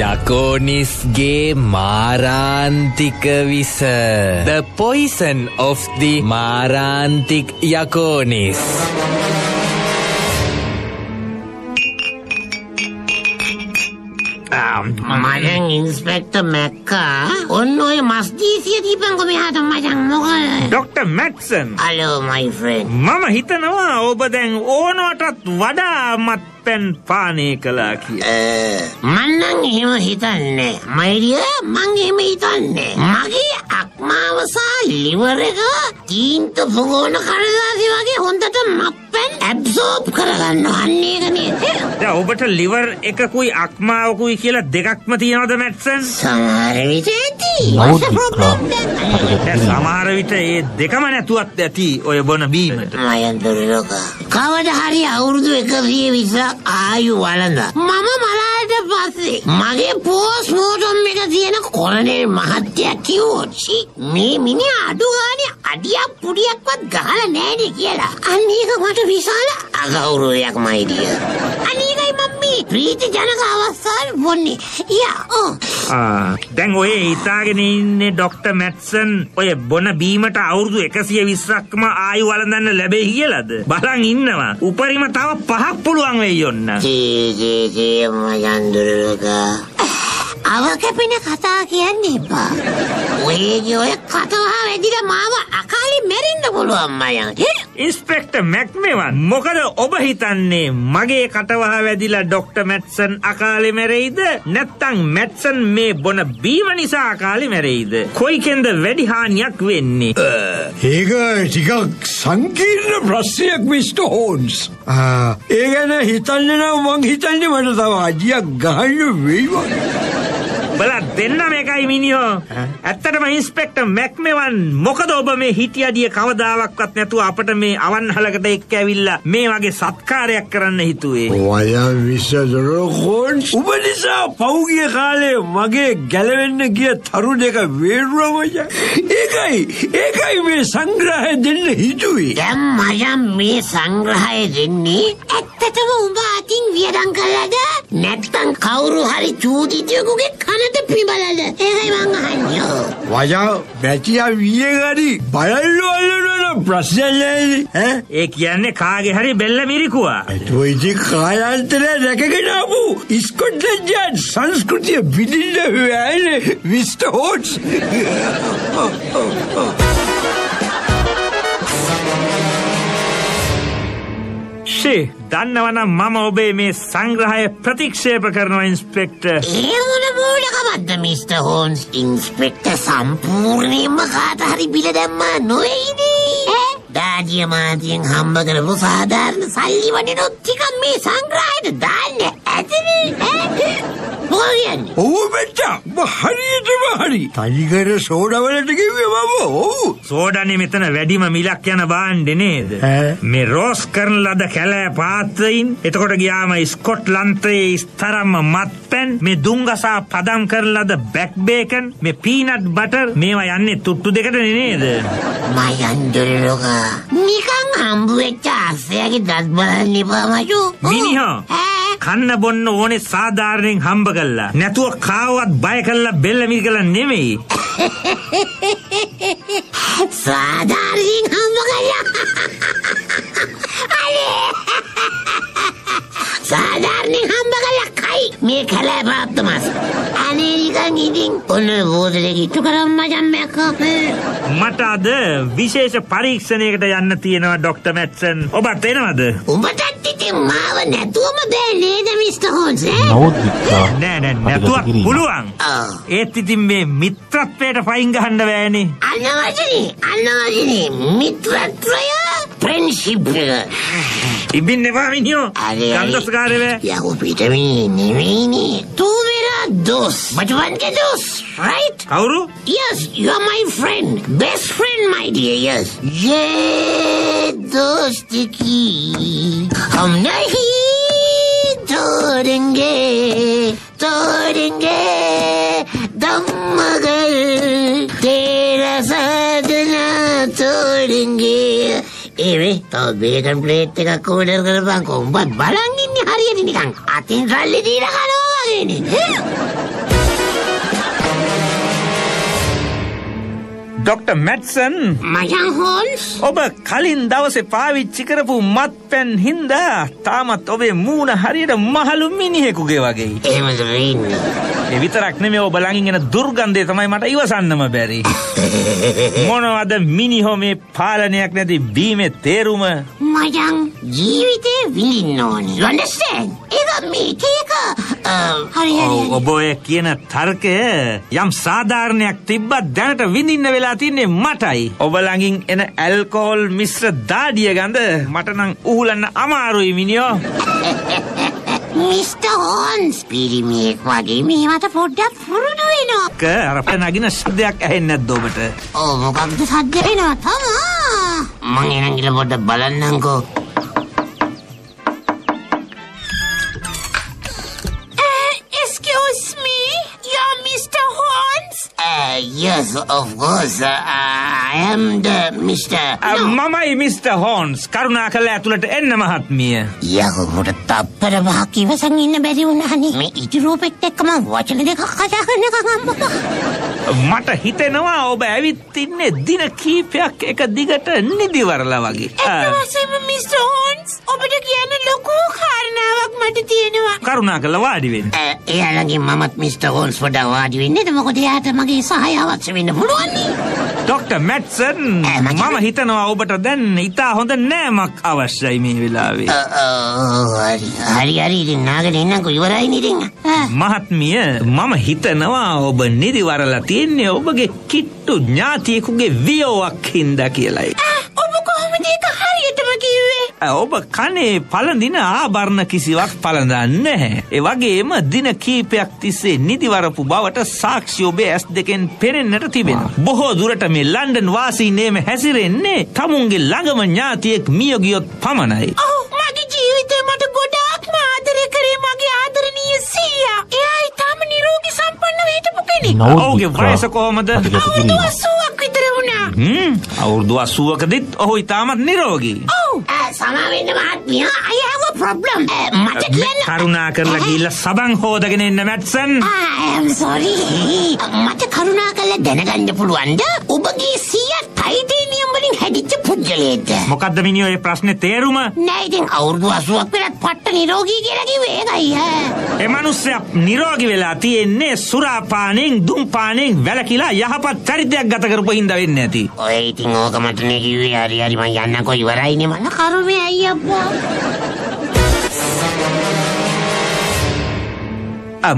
යකෝනිස්ගේ මාරාන්තික විස. The poison of the මාරාන්තික් යකෝනිස්. මයන් ඉන්ස්පෙක්ට මැක්කා ඔන්න ඔය මස්දීසිය දීපංකො මෙහාට මචන් මොකද? ඩොක්ට මැක්සන් අලෝ මයි ෆ්‍රෙන්් මම හිතනවා ඔබ දැන් ඕනවටත් වඩා මත් පැන් පානය කලා කිය මන්නං එහෙම හිතන්නේ මයිරිය මං එහෙම හිතන්නේ මගේ අක්මාවසා ලිවර එක තීන්ත පුගෝන කරදාසි වගේ හොඳට මප්පැන් ඇබ්සෝප් කරගන්න හන්නේකනේ දැන් ඔබට ලිවර් එකකුයි අක්මාවකුයි කියලා දෙකක්ම තියෙනවද මැට්සන්? සමහරවිට ඇති. නමුත් වික්‍රම් දැන් සමහර විට ඒ දෙකම නැතුවත් ඇති ඔය බොන බීමට. මයන්තුරලෝක කවද හරි අවුරුදු එකසිය විසක් ආයු වලඳ මම මලාට පස්සේ මගේ පෝස් මෝටම් එක තියෙන කොරනල් මහත්තයක් කිව්වොත් මේ මිනි අඩු ගානේ අඩියක් පුඩියක්වත් ගහලා නෑනේ කියලා. අන්න ඒක මට විශාල අගෞරවයක් මයිඩිය අනීකයි මම මේ ප්‍රීති ජනක අවස්ථාවේ බොන්නේ යා දැන් ඔය හිතාගෙන ඉන්නේ ඩොක්ටර් මැට්සන් ඔය බොන බීමට අවුරුදු 120ක්ම ආයු වළඳන්න ලැබෙයි කියලාද? බලන් ඉන්නවා. උපරිම තව පහක් පුළුවන් වෙයි ඔන්න. ජී ජී ජී මයන්දුරලෝක අව කැපෙන කතා කියන්න එපා. ඔයගේ ඔය කතාව වැඩිලා මාව අකාලේ මැරෙන්න පුළුවන් මයන්. ඉන්ස්පෙක්ටර් මැක්මෙවන්. මොකද ඔබ හිතන්නේ මගේ කටවහ වැදිලා ඩොක්ටර් මැට්සන් අකාලේ මැරෙයිද? නැත්නම් මැට්සන් මේ බොන බීම නිසා අකාලේ මැරෙයිද? කොයිකෙන්ද වැඩි හානියක් වෙන්නේ? ඒක ටිකක් සංකීර්ණ ප්‍රශ්නයක් මිස්ට හෝන්ස් ඒ ගැන හිතන්න නම් මං හිතන්නේ මට තව අජියක් ගහන්න වෙයිවා බලා දෙන්නම එකයි මිනිහෝ. ඇත්තටම ඉන්ස්පෙක්ටර් මැක්මෙවන් මොකද ඔබ මේ හිටියදිය කවදාවක්වත් නැතුව අපට මේ අවන්හලකට එක්ක ඇවිල්ලා මේ වගේ සත්කාරයක් කරන්න හිතුවේ? වය විශ්සදර හෝන්ස් උබ නිසා පෞගිය කාලේ මගේ ගැලවෙන්න ගිය තරු දෙක වේරුවමය ඒකයි ඒකයි මේ සංග්‍රහය දෙන්න හිතුවේ. දැන් මයන් මේ සංග්‍රහය දෙන්නේ ඇත්තටම උඹ අතින් වියදම් කළාද? නැත්නම් කවුරු හරි චූදිතියෙකුගේ කනට පිබලද ඒකයි මං අහන්නේ වජා බැටිය වියගරි බලල්ලු අල්ලන ප්‍රශ්නයන්නේ ඈ ඒ කියන්නේ කාගේ හරි බෙල්ල මිරිකුවා ඇතුව ඉති කාලාන්තරය දැකගෙනාපු ඉස්කොට්ලජ්ජන් සංස්කෘතිය විදින්න වැෑන විස්ට හෝට්ස් ෂේ දන්නවනම් මම ඔබේ මේ සංග්‍රහය ප්‍රතික්ෂේප කරනවා ඉන්ස්පෙක්ටර්. ඒ මොන මූලකමක්ද මිස්ටර් හෝන්ස්? ඉන්ස්පෙක්ටර් සම්පූර්ණයෙන්ම කාට හරි බිල දැම්මා නොවේයිනේ දාඩිය මාතියෙන් හම්බ කරපු සාධාරණ සල්ලි වටිනොත් ටිකක් මේ සංග්‍රහයට දාන්න ඇතිනේ ඔහු බෙච්චා. හරියටම හරි. තනිකර සෝඩවලට කිවේ මම ඔහු සෝඩනේ මෙතන වැඩිම මිලක් යන බාණ්ඩේ නේද? මේ රෝස් කරන ලද කැලෑ පාත්‍රයින් එතකොට ගියාම ස්කොට්ලන්තයේ ස්තරම්ම මත්පැන් මේ දුංගසා පදම් කරන ලද බැක් බේකන් මේ පීනට් බටර් මේවා යන්නේ තුට්ටු දෙකට නේද? මයන්දුරලෝක නිකන් හම්බ වෙච්ච අස්සයාගේ දත් බලන්න එපා මචෝ මිනිහා? කන්න බොන්න ඕනේ සාධාරණයෙන් හම්බ කළා නැතුව කාවත් බය කළා බෙල්ල මිරිකලා නෙමෙයි. සාධාරණයෙන් හම්බ අනේ! සාධාරණයෙන් හම්බ කළා කයි? මේ කැලෑ පාත්තමස් අනේ නිකන් ඉතින් ඔන්න බෝතලෙක ඉටු කරම් මචන් මට අද විශේෂ පරීක්ෂණයකට යන්න තියෙනවා ඩොක්ටර් මැට්සන් ඔබත් එනවද? උඹටත් මාව නැතුවම බෑ නේද මිස්ට හෝන්ස නෑ නෑ නැතුවක් පුළුවන්. ඒත් ඉතින් මේ මිත්‍රත්වයට පයින් ගහන්න බෑනේ. අන්නවචනේ අන්නවචනේ මිත්‍රත්වය ප්‍රින්සිප් ඉබින් එපා මිනියෝ ගන්දස්කාරව යහු පිටමී නෙවෙයිනේ. තුවෙලා දොස්. මටවන්ගේ දොස්. Right? කවුරු? Yes you are my friend. Best friend my dear yes. Yeah දොස්තිකී හම් हम नहीं तोड़ेंगे तोड़ेंगे दम मगर तेरा साथ ना तोड़ेंगे ඒවේ තව බේකන් ප්ලේට් එකක් ඕඩර් කරපන් කොම්බත් බලන් ඉන්නේ හරියට නිකන් අතින් සල්ලි දීලා කනවා වගේනේ ඩොක්ට මැට්සන් මචං හෝන්ස් ඔබ කලින් දවසේ පාවිච්චි කරපු මත් පැන් හින්දා තාමත් ඔබේ මූුණ හරියට මහලු මිනිහෙකුගේ වගේ. එහෙමද වෙන්නේ. ඒ විතරක් නෙමේ ඔබ ළඟින් එන දුර්ගන්ධය තමයි මට ඉවසන්නම බැරි. මොනවද මිනිහෝ මේ පාලනයක් නැති බීමේ තේරුම මචං ජීවිතේ විඳින්න ඕනේ. You understand? ඒක මේක එක අ, හරි හරි. ඔබ ඔය කියන තර්කය යම් සාධාරණයක් තිබ්බත් දැනට විඳින්න වෙලා තින්නේ මටයි. ඔබ ළඟින් එන ඇල්කෝල් මිශ්‍ර දාඩිය ගඳ මට නම් උහුලන්න අමාරුයි මිනිියෝ. මිස්ටර් හෝන්ස් පිරිමියෙක් වගේ මේවට පොඩ්ඩක් පුරුදු වෙනවා. ක අරප නගින ශබ්දයක් ඇහෙන්නේ නැද්ද ඔබට? ඕ මොකක්ද සද්ද වෙනවා තමා. මං එනන් ගිල පොඩ්ඩක් බලන්නම්කෝ. Excuse me, you're Mr. Horns? Uh, yes, of course. Uh, I am the Mr. අ, මමයි මිස්ටර් හෝන්ස් කරුණා කළ ඇතුළට එන්න මහත්මිය. යකුට තප්පර පහක් ඉවසන් ඉන්න බැරි වුණානේ. මේ ඉදිරූපෙත් එක්කම වචන දෙකක් කතා කරනකම් අම්මපා. මට හිතෙනවා ඔබ ඇවිත් ඉන්නේ දින කීපයක් එක දිගට නිදිවරලා වගේ. එතවසම Mr. Horns ඔබට කියන්න ලොකු කාරණාවක් මට තියෙනවා. කරුණා කළ වාඩි වෙන්න. Uh, එයාලගේ මමත් මිස්ටර් හෝන්ස් වාඩි වෙන්නද මොකද එයාට මගේ සහාය අවශ්‍ය වෙන්න පුළුවන් නේ. ඩොක්ට මැට්සන් ඈ, මචං. මම හිතනවා ඔබට දැන් ඉතා හොඳ නෑමක් අවශ්‍යයි මේ වෙලාවේ. හරි හරි ඉතින් නාගෙන එන්නකෝ ඉවරයි. Uh, මහත්මිය මම හිතනවා ඔබ නිදිවරලා තියෙන්නේ ඔබගේ කිට්ටු ඥාතියෙකුගේ වියෝවක් හින්දා කියලයි. ඔබ කනේ පළඳින ආභරණ කිසිවක් පළඳන්නේ නැහැ. ඒ වගේම දින කීපයක් තිස්සේ නිදිවරපු බවට සාක්ෂි ඔබේ ඇස් දෙකෙන් පෙනෙන්නට තිබෙනවා. බොහෝ දුරට මේ ලන්ඩන් වාසීනේම හැසිරෙන්නේ තමුන්ගේ ළඟම ඥාතියෙක් මිය ගියොත් පමණයි. ඔව් මගේ ජීවිතේ මට ගොඩාක්ම ආදරය කරේ මගේ ආදරණීය සීයා. එයා ඊටම නිරෝගී සම්පන්නව හිටපු කෙනෙක්. ඔහුගේ වයස කොහොමද? අවුරුදු 80ක් විතර වුණා. හ්ම් අවුරුදු 80කදීත් ඔහු ඉතාමත් නිරෝගී. ඔව් සමාවෙන්න මහත්මියා I have a problem. මට කියන්න කරුණා කරලා ගිහිල්ලා සබන් හොදගෙන එන්න මැට්සන්. I am sorry. මට කරුණා කරලා දැනගන්න පුළුවන්ද? ඔබගේ වලින් හැදිච්ච පුද්ගලයෙක්ද? මොකද්ද මිනිහෝ මේ ප්‍රශ්නේ තේරුම? නෑ ඉතින් අවුරුදු 80ක් වෙලත් පට්ට නිරෝගී කියලා කිව්වේ ඒකයි ඈ. ඒ මිනිස්සයා නිරෝගී වෙලා තියෙන්නේ සුරාපානෙන් දුම්පානෙන් වැළකීලා යහපත් චරිතයක් ගත කරපු හින්දා වෙන්නේ නැති. ඔය ඉතින් ඕක මටනේ කිව්වේ හරි හරි මං යන්නකෝ ඉවරයිනේ මල කරුමේ අයියප්පා.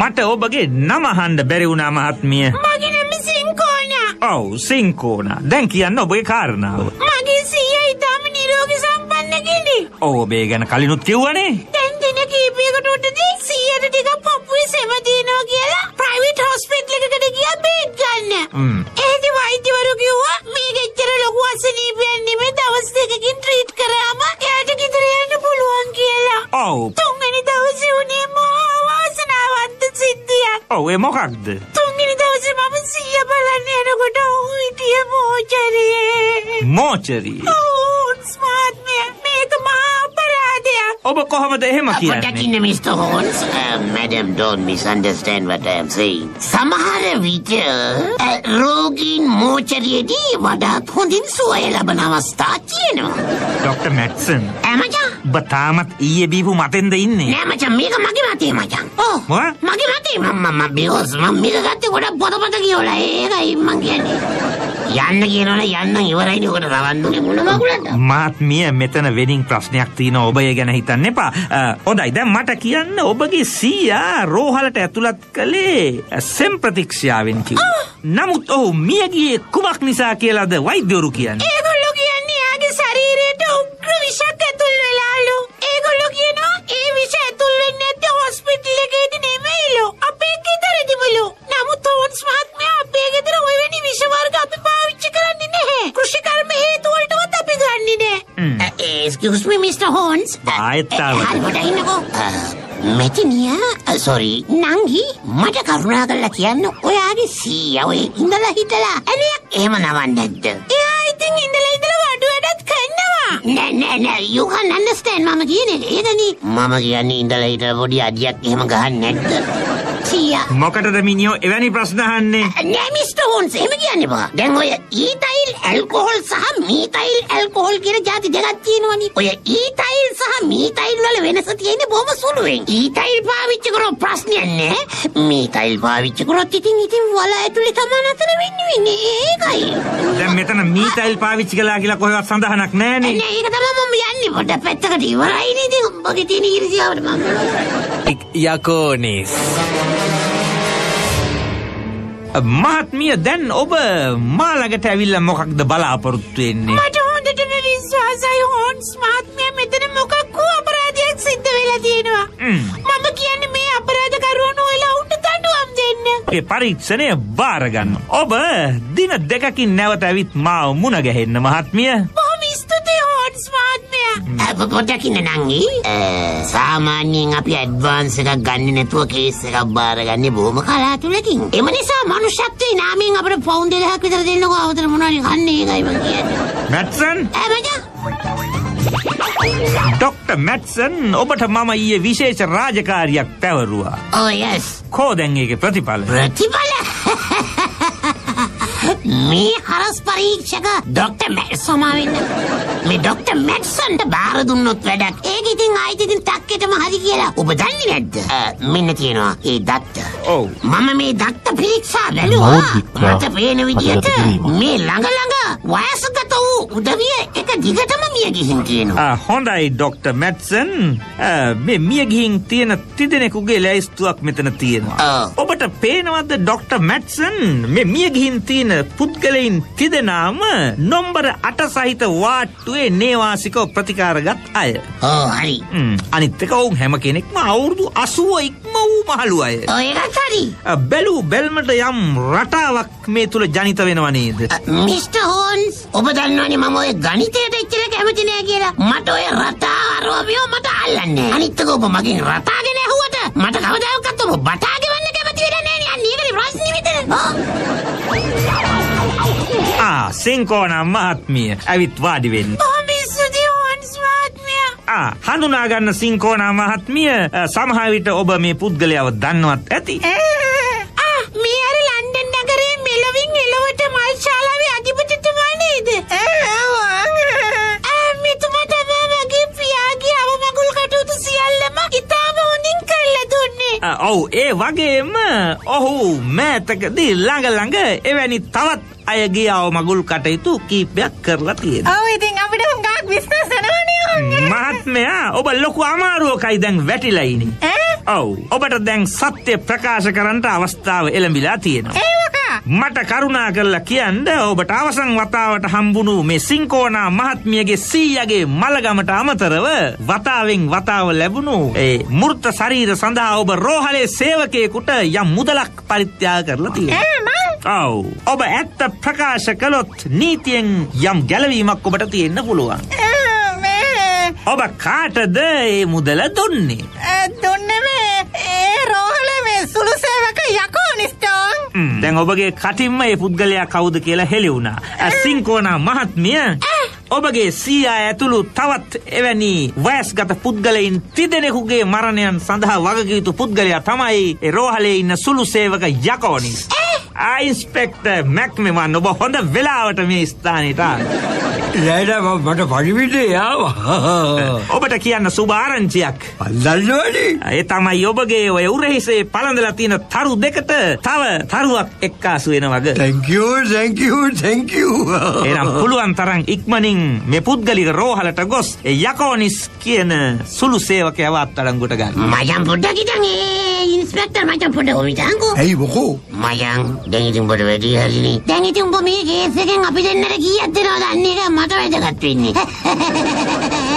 මට ඔබගේ නම අහන්න බැරි වුණා මහත්මිය. මගේ. ඔව් සිංකෝනා. දැන් කියන්න ඔබගේ කාරණාව. මගේ සීයා ඊටම නිරෝගී සම්පන්න කෙනෙක්. ඔව් ඔබ ගැන කලිනුත් කිව්වනේ. දැන් දින කීපයකට උඩදී සීයට ටිකක් පපුවේ සෙම දිනවා කියලා ප්‍රයිවට් හොස්පිටල් එකකට ගියා බේත් ගන්න. හ්ම්. ඒදි වෛද්‍යවරු කිව්වා මේක එච්චර ලොකු අසනීපයක් නෙමෙයි දවස් දෙකකින් ට්‍රීට් කරාම එයාට ගෙදර යන්න පුළුවන් කියලා. ඔව්. තුන්වෙනි දවසේ උනේ මහා වාසනාවන්ත සිද්ධියක්. ඔව් ඒ මොකක්ද? තුන්වෙනි හිටියේ මෝචරියේ. මෝචරි. ඔබ කොහොමද එහෙම කියන්නේ? මිස්ටර් හෝන්ස්. Uh, what I am saying. සමහර විට uh, රෝගීන් මෝචරියේදී වඩාත් හොඳින් සුවය ලබන අවස්ථා තියෙනවා. ඩොක්ටර් මැට්සන් ඈ මචං. ඔබ තාමත් ඊයේ බීපු මතෙන්ද ඉන්නේ? නෑ මචං මේක මගේ මතේ මචං. ඔව්. මොකක්? මගේ මතේ මම මම බියෝස් මම මේක ගත්තේ ගොඩක් පොතපත කියවලා ඒකයි මං කියන්නේ. යන්න කියනවනේ යන්න ඉවරයිනේ ඔකට රවන්නුනේ මොන මගුලක්ද? මාත්මිය මෙතන වෙනින් ප්‍රශ්නයක් තියෙන ඔබ ඒ ගැන හිතන්න එපා. හොඳයි දැන් මට කියන්න ඔබගේ සීයා රෝහලට ඇතුළත් කළේ සෙම් ප්‍රතික්ෂාවෙන් කිව්වා. නමුත් ඔහු මිය ගියේ කුමක් නිසා කියලාද වෛද්‍යවරු කියන්නේ excuse me Mr. Horns. ආයෙත් ආවා. හරි පොඩ්ඩක් ඉන්නකෝ. මෙතනියා සොරි නංගි මට කරුණා කරලා කියන්න ඔයාගේ සීයා ඔය ඉඳලා හිටලා ඇලයක් එහෙම නවන්නේ නැද්ද? එයා ඉතින් ඉඳලා ඉඳලා වඩු වැඩත් කරනවා. නෑ නෑ නෑ you can understand මම කියන්නේ ඒකනේ. මම කියන්නේ ඉඳලා හිටලා පොඩි අඩියක් එහෙම ගහන්නේ නැද්ද? සීයා මොකටද මිනිියෝ එවැනි ප්‍රශ්නහන්නේ නෑ මිස්ටර් හෝන්ස් එහෙම කියන්න බා. දැන් ඔය ඊතයිල් ඇල්කොහොල් සහ මීතයිල් ඇල්කොහොල් කියන જાති දෙකක් තියෙනවනේ. ඔය ඊතයිල් සහ මීතයිල් වල වෙනස තියෙන්නේ බොහොම සුළුවෙන්. ඊතයිල් පාවිච්චි කරොත් ප්‍රශ්නයක් නෑ. මීතයිල් පාවිච්චි කරොත් ඉතින් ඉතින් වල ඇතුලේ තමයි නතර වෙන්නේ වෙන්නේ. ඒකයි. දැන් මෙතන මීතයිල් පාවිච්චි කලා කියලා කොහෙවත් සඳහනක් නෑනේ නෑ ඒක තමයි මම යන්නේ පොඩ පැත්තකට ඉවරයිනේ ඉතින් උඹගේ තියෙන ඉරිසියාවට මම. යකෝනිස් මහත්මිය දැන් ඔබ මාළඟට ඇවිල්ල මොකක්ද බලාපොරොත්තු වෙන්නේ? මට හොඳටම විශ්වාසයි හෝන්ස් මහත්මය. මෙතන මොකක් වූ අපරාධයක් සිද්ධ වෙලා තියෙනවා. මම කියන්නේ මේ අපරාධකරුවන් ඔයලා උන්ට දඬුවම් දෙන්න. ඒ පරීක්ෂණය බාරගන්න ඔබ දින දෙකකින් නැවත ඇවිත් මාව මුණ ගැහෙන්න මහත්මිය පොඩ්ඩකින්න නංගි සාමාන්‍යයෙන් අපි ඇඩ්වාන්ස් එකක් ගන්න නැතුව කේස් එකක් බාරගන්නේ බොහොම කලාතුරකින් එම නිසා මනුෂ්‍යත්වයේ නාමයෙන් අපට පවුන්ඩ් දෙකක් විතර දෙන්නකෝ අවතර මොනවද කන්නේ ඒකයි මං කියන්නේ මචං ඩොක්ට මැට්සන් ඔබට මම ඊයේ විශේෂ රාජකාරියක් පැවරුවා Oh yes. කෝ දැන් ඒක ප්‍රතිඵල ප්‍රතිඵල මේ හරස් පරීක්ෂක ඩොක්ටර් මැට්සමාවෙන්න මේ ඩොක්ටර් මැට්සන්ට බාර දුන්නොත් වැඩක්. ඒක ඉතින් ආයිත් ඉතින් ටක්කෙටම හරි කියලා. ඔබ දන්නේ නැද්ද? අ, මෙන්න තියෙනවා. ඒ දත්ත. ඔව්. මම මේ දත්ත පිරික්සා බැලුවා. මට පේන විදිහට. මේ ළඟ ළඟ වයසගත වූ උදවිය එක දිගටම මිය ගිහින් තියෙනවා. ආ, හොඳයි ඩොක්ට මැට්සන් මේ මිය ගිහින් තියෙන තිදෙනෙකුගේ ලැයිස්තුවක් මෙතන තියෙනවා. ඔබට පේනවද ඩොක්ට මැට්සන් මේ මිය ගිහින් තියෙන පුද්ගලයින් තිදෙනාම නොම්බර අට සහිත වාට්ටුවේ නේවාසිකව ප්‍රතිකාරගත් අය. ඕ හරි. ම්, අනිත් එක ඔවුන් හැම කෙනෙක්ම අවුරුදු අසුව ඉක්ම වූ මහළු අය. එකත් හරි. බැලූ බැල්මට යම් රටාවක් මේ තුළ ජනිත වෙනව නේද? මිස්ටර් හෝන්ස් ඔබ දන්නවනේ මම ඔය ගණිතයට එච්චර කැමති නෑ කියලා. මට ඔය රටා ආරෝපියෝ මට අල්ලන්නේ නෑ. අනිත් එක ඔබ මගෙන් රටාගෙන ඇහුවට මට කවදාකවත් ඔබ බටා සිංකෝනම් මහත්මිය ඇවිත් වාඩි වෙන්න බොහොම ස්තුතියි හෝන්ස් මහත්මයා. ආ හඳුනාගන්න සිංකෝනා මහත්මිය අ, සමහර විට ඔබ මේ පුද්ගලයාව දන්නවත් ඇති ආ මේ අර ලන්ඩන් නගරේ මෙලොවින් එලවට මල් ශාලාවේ අධිපතිතුමා නේද? ආ මෙතුමා තමයි මගේ පියාගේ අවමගුල් කටයුතු සියල්ලම ඉතාම හොඳින් කරලා දුන්නේ. ඔව් ඒ වගේම ඔහු මෑතකදී ළඟ ළඟ එවැනි තවත් අයගේ අවමගුල් කටයුතු කීපයක් කරලා තියෙන ඔව් ඉතින් අපිට හුඟක් විශ්වාස වෙනවනේ මහත්මයා ඔබ ලොකු අමාරුවකයි දැන් වැටිලයිනි ඔව් ඔබට දැන් සත්‍ය ප්‍රකාශ කරන්නට අවස්ථාව එළඹිලා තියෙනවා. මට කරුණා කරලා කියන්න ඔබට අවසන් වතාවට හම්බුණු මේ සිංකෝනා මහත්මියගේ සීයගේ මළගමට අමතරව වතාවෙන් වතාව ලැබුණු ඒ මෘත ශරීර සඳහා ඔබ රෝහලේ සේවකයෙකුට යම් මුදලක් පරිත්‍යාග කරලා තියෙනවා. ඔව්. ඔබ ඇත්ත ප්‍රකාශ කළොත් නීතියෙන් යම් ගැලවීමක් ඔබට තියෙන්න පුළුවන්. ඔබ කාටද ඒ මුදල දුන්නේ? දුන්නේ මේ ඒ රෝහල මේ සුළු සේවක යකෝ නිස්ටෝන් ම්, දැන් ඔබගේ කටින්ම ඒ පුද්ගලයා කවුද කියලා හෙළි වුණා. අ, සිංකෝනා මහත්මිය ඔබගේ සීයා ඇතුළු තවත් එවැනි වයස්ගත පුද්ගලයින් තිදෙනෙකුගේ මරණයන් සඳහා වගකයුතු පුද්ගලයා තමයි රෝහලේ ඉන්න සුළු සේවක යකෝනිස්. ආයින්ස්පෙක්ට මැක්මවන් ඔබ හොඳ වෙලාවට මේ ස්ථානයට ආවා. නෑන මට පඩිවිටේ යාවා ඔබට කියන්න සුභාරංචියක්. අල්දන්නවනේ ඒ තමයි ඔබගේ ඔය උරහිසේ පළඳලා තියෙන තරු දෙකට තව තරුවක් එක්කාසු වෙන වග. තැංකෝ තැංකෝ තැංකෝ එනම් පුළුවන් තරන් ඉක්මනින් මේ පුද්ගලික රෝහලට ගොස් යකෝනිස් කියන සුළු සේවකයව අත්අඩංගුවට ගන්න. මචං පොඩ්ඩක් ඉන්ස්පෙක්ටර් මචං පොඩ්ඩක් ඔය හිටන්කෝ ඇයි මොකෝ? මචං දැන් ඉතින් පොඩ වැඩි හරිනේ. දැන් ඉතින් උඹ මේ කේස් එකෙන් අපි දෙන්නට කීයක් දෙනවද? අන්න එක මට වැදගත් වෙන්නේ